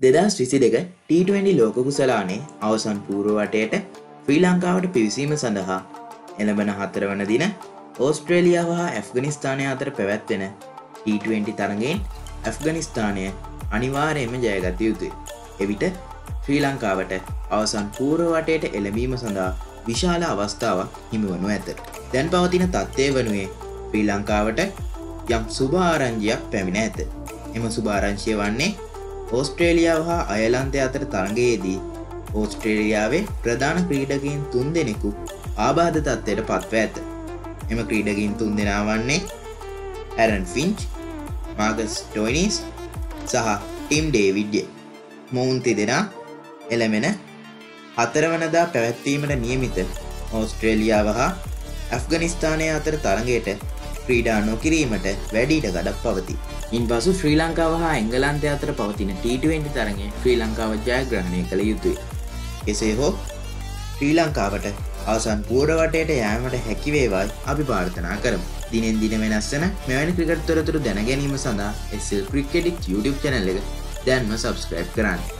දෙදස් විසි දෙක ට20 ලෝක කුසලානේ අවසන් පූරුවටයට ශ්‍රී ලංකාවට පිවිසීම සඳහා එළඹෙන හතර වන දින ඕස්ට්‍රේලියාව හා ඇෆ්ගනිස්ථානය අතර පැවැත්වෙන T20 තරගෙන් ඇෆ්ගනිස්ථානය අනිවාරයම ජයගත යුතුයි. එවිට ශ්‍රී ලංකාවට අවසන් පූරවටයට එළඹීම සඳහා විශාල අවස්ථාවක් හිමිවනු ඇත. දැන් පවතින තත්ත්වය වනුවේ ශ්‍රී ලංකාවට යම් සුභාරංජයක් පැමිණ ඇත. එම සුභාරංශය වන්නේ ඕස්ට්‍රේලියාව හා අයලන්තය අතර තරගයේදී ඕස්ට්‍රේලියාවේ ප්‍රධාන ක්‍රීඩකින් තුන් දෙනෙකු ආබාධ තත්ත්වයට පත්ව ඇත. එම ක්‍රීඩකින් තුන් දෙනා වන්නේ ඇරන් ෆින්ච් මාගස් ටොයිනිස් සහ ටිම් ඩේවිඩ්ය මොවුන් තිදෙනා එළමෙන හතරවනදා පැවැත්වීමට නියමිත ඕස්ට්‍රේලියාව හා ඇෆ්ගනිස්ථානය අතර තරගයට ක්‍රීඩා නොකිරීමට වැඩීට ගඩක් පවති. ඉන් පසු ශ්‍රී ලංකාව හා එංගලන්තය අතර පවතින T20 තරගේ ශ්‍රී ලංකාව ජයග්‍රහණය කළ යුතුයි. එසේ හෝ ශ්‍රී ලංකාවට අවසන් පූරවටයට යෑමට හැකිවේවායි අපි පාර්ථනා කරමු. දිනෙන් දින වෙනස්සන මෙවැනි ක්‍රිකට් තොරතුරු දැනගැනීම සඳහා එසල් ක්‍රික්කෙඩික් YouTube චැනල එක දැන්ම සබස්ක්‍රයිබ් කරන්න.